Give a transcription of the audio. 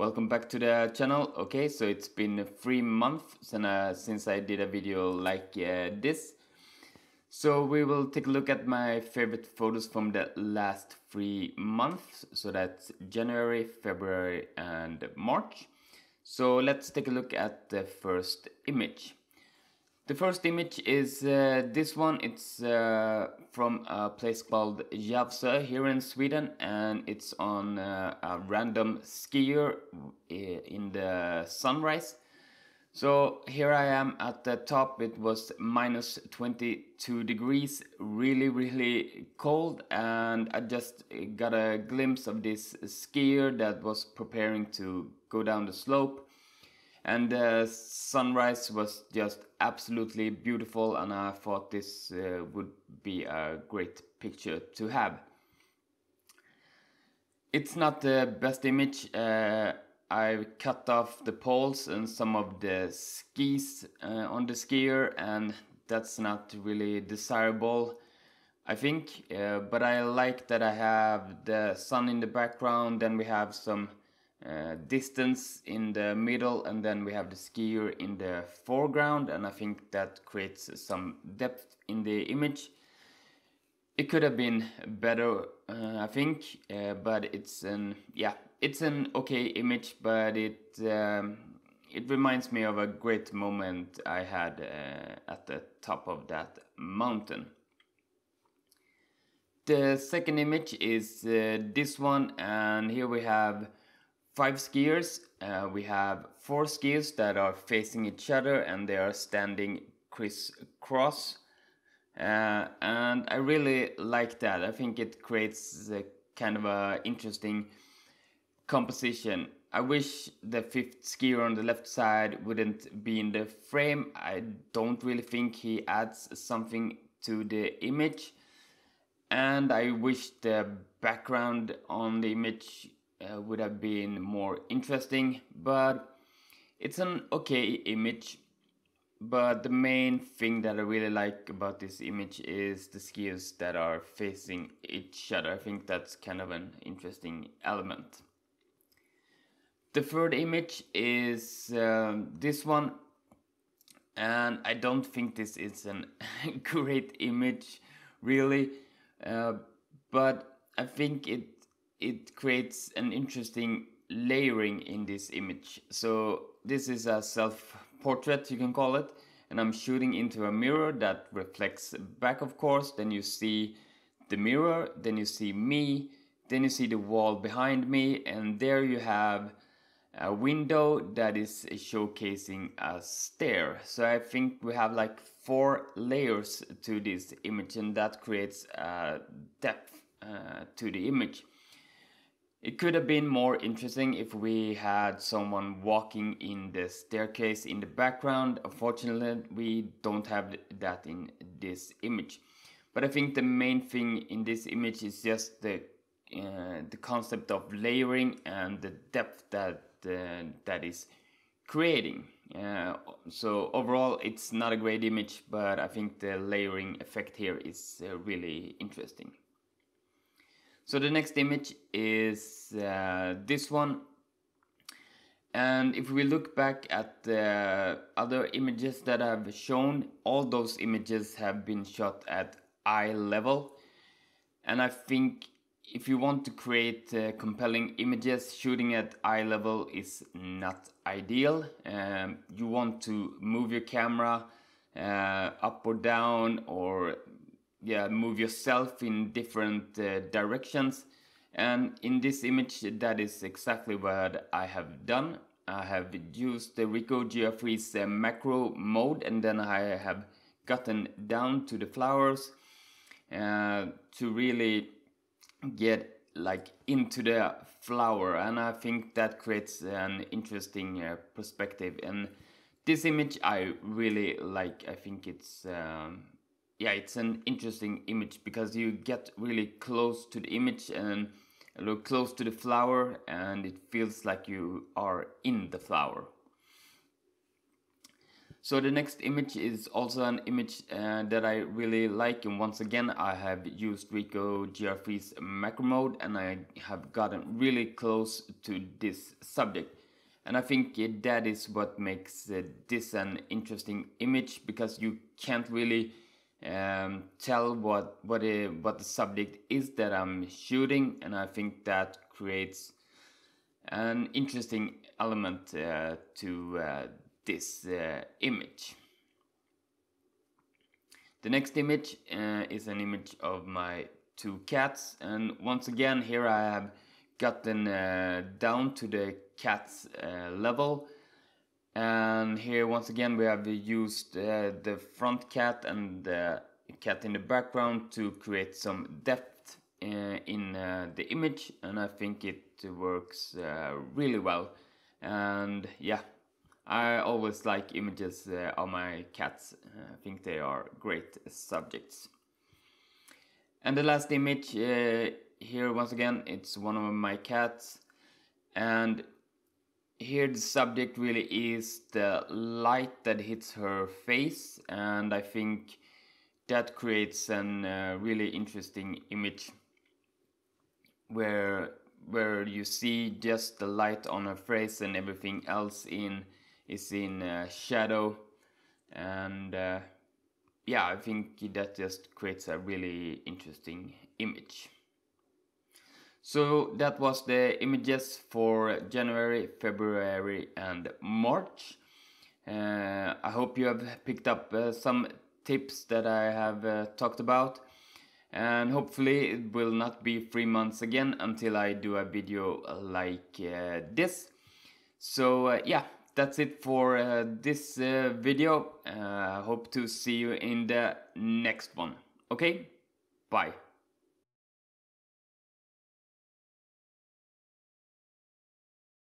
Welcome back to the channel. Okay, so it's been three months since, uh, I did a video like uh, this. So we will take a look at my favorite photos from the last three months. So that's January, February and March. So let's take a look at the first image. The first image is uh, this one. It's uh, from a place called Järvsö here in Sweden and it's on uh, a random skier in the sunrise. So here I am at the top. It was minus 22 degrees, really, really cold. And I just got a glimpse of this skier that was preparing to go down the slope and the sunrise was just absolutely beautiful and I thought this uh, would be a great picture to have. It's not the best image. Uh, I cut off the poles and some of the skis uh, on the skier and that's not really desirable I think uh, but I like that I have the sun in the background then we have some uh, distance in the middle and then we have the skier in the foreground and I think that creates some depth in the image. It could have been better uh, I think uh, but it's an yeah it's an okay image but it um, it reminds me of a great moment I had uh, at the top of that mountain. The second image is uh, this one and here we have five skiers. Uh, we have four skiers that are facing each other and they are standing crisscross. Uh, and I really like that. I think it creates a kind of a interesting composition. I wish the fifth skier on the left side wouldn't be in the frame. I don't really think he adds something to the image. And I wish the background on the image uh, would have been more interesting, but it's an okay image. But the main thing that I really like about this image is the skiers that are facing each other. I think that's kind of an interesting element. The third image is um, this one and I don't think this is a great image really uh, but I think it it creates an interesting layering in this image. So this is a self-portrait, you can call it, and I'm shooting into a mirror that reflects back, of course. Then you see the mirror, then you see me, then you see the wall behind me, and there you have a window that is showcasing a stair. So I think we have like four layers to this image, and that creates a depth uh, to the image. It could have been more interesting if we had someone walking in the staircase in the background. Unfortunately, we don't have that in this image. But I think the main thing in this image is just the uh, the concept of layering and the depth that uh, that is creating. Uh, so overall, it's not a great image, but I think the layering effect here is uh, really interesting. So the next image is uh, this one. And if we look back at the other images that I've shown, all those images have been shot at eye level. And I think if you want to create uh, compelling images, shooting at eye level is not ideal. Um, you want to move your camera uh, up or down or yeah move yourself in different uh, directions. And in this image that is exactly what I have done. I have used the Ricoh GR3's uh, macro mode and then I have gotten down to the flowers uh, to really get like into the flower. And I think that creates an interesting uh, perspective. And this image I really like. I think it's um, yeah, it's an interesting image because you get really close to the image and look close to the flower and it feels like you are in the flower. So the next image is also an image uh, that I really like and once again I have used Ricoh GR3's macro mode and I have gotten really close to this subject. And I think that is what makes uh, this an interesting image because you can't really um, tell what what, what the subject is that I'm shooting and I think that creates an interesting element uh, to uh, this uh, image. The next image uh, is an image of my two cats and once again here I have gotten uh, down to the cat's uh, level and here once again we have used uh, the front cat and the cat in the background to create some depth uh, in the image and I think it works really well and yeah I always like images uh, of my cats. I think they are great subjects. And the last image uh, here once again it's one of my cats and here the subject really is the light that hits her face and I think that creates an uh, really interesting image where where you see just the light on her face and everything else in is in uh, shadow. And uh, yeah I think that just creates a really interesting image so that was the images for January, February and March uh, I hope you have picked up uh, some tips that I have uh, talked about and hopefully it will not be three months again until I do a video like uh, this so yeah that's it for uh, this uh, video. Uh, hope to see you in the next one. Okay, bye.